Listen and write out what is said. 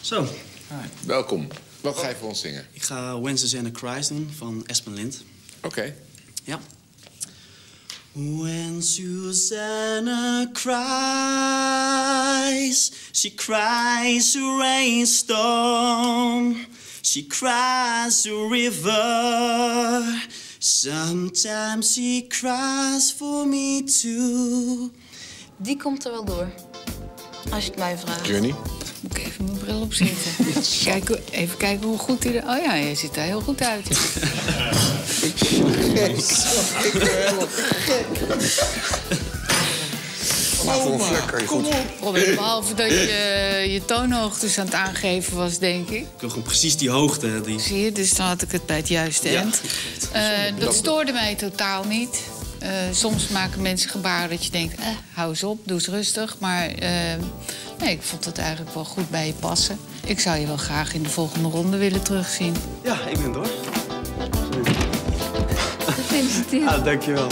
Zo, Welkom. Wat ga je voor ons zingen? ik ga When Susanna Cries doen van Espen Lind. Oké. Ja. When Susanna cries, she cries a rainstorm. She cries a river. Sometimes she cries for me too. Die komt er wel door. Als je het mij vraagt. Journey? Moet ik even mijn bril opzetten. Kijk, even kijken hoe goed hij er... Oh ja, je ziet er heel goed uit. Ik word helemaal gek. Laat hem flikker. Goed. Robin, behalve dat je je toonhoogtes aan het aangeven was, denk ik. Ik wil gewoon precies die hoogte. Die... Zie je, dus dan had ik het bij het juiste Ja. eind. Eh, dat stoorde mij totaal niet. Eh, soms maken mensen gebaren dat je denkt, eh, hou eens op, doe eens rustig. Maar eh, nee, ik vond het eigenlijk wel goed bij je passen. Ik zou je wel graag in de volgende ronde willen terugzien. Ja, ik ben door. Gefeliciteerd. Ah, dankjewel.